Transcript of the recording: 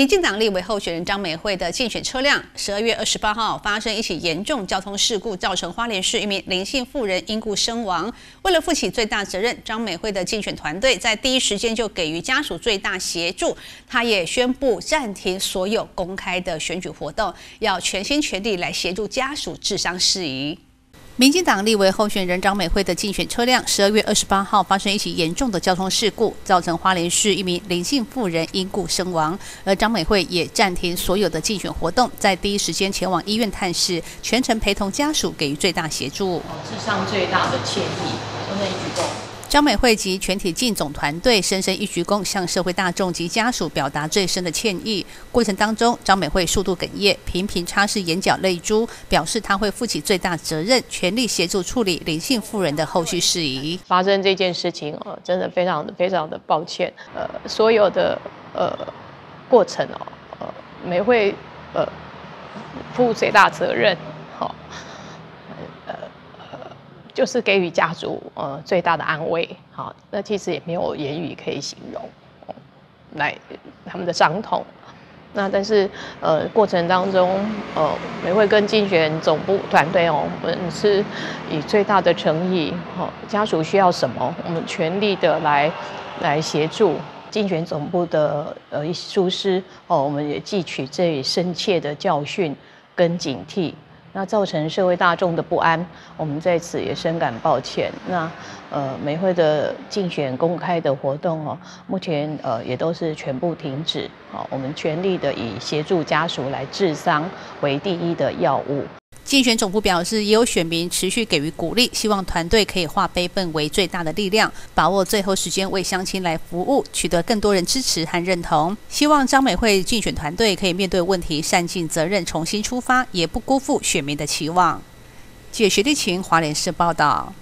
民进党立委候选人张美惠的竞选车辆，十二月二十八号发生一起严重交通事故，造成花莲市一名林姓妇人因故身亡。为了负起最大责任，张美惠的竞选团队在第一时间就给予家属最大协助。他也宣布暂停所有公开的选举活动，要全心全力来协助家属治伤事宜。民进党立委候选人张美惠的竞选车辆，十二月二十八号发生一起严重的交通事故，造成花莲市一名林姓妇人因故身亡。而张美惠也暂停所有的竞选活动，在第一时间前往医院探视，全程陪同家属，给予最大协助。致上最大的歉意，真的举动。张美惠及全体进总团队深深一鞠躬，向社会大众及家属表达最深的歉意。过程当中，张美惠数度哽咽，频频擦拭眼角泪珠，表示她会负起最大责任，全力协助处理林姓妇人的后续事宜。发生这件事情哦，真的非常的非常的抱歉。呃，所有的呃过程哦，呃，美惠呃负最大责任。好。就是给予家族呃最大的安慰，好，那其实也没有言语可以形容，来他们的伤痛。那但是呃过程当中，呃美惠跟竞选总部团队哦，我们是以最大的诚意，好，家属需要什么，我们全力的来来协助竞选总部的呃疏失哦，我们也汲取这深切的教训跟警惕。那造成社会大众的不安，我们在此也深感抱歉。那呃，美会的竞选公开的活动哦，目前呃也都是全部停止。好，我们全力的以协助家属来治伤为第一的要务。竞选总部表示，也有选民持续给予鼓励，希望团队可以化悲愤为最大的力量，把握最后时间为乡亲来服务，取得更多人支持和认同。希望张美惠竞选团队可以面对问题，善尽责任，重新出发，也不辜负选民的期望。解学弟情华联社报道。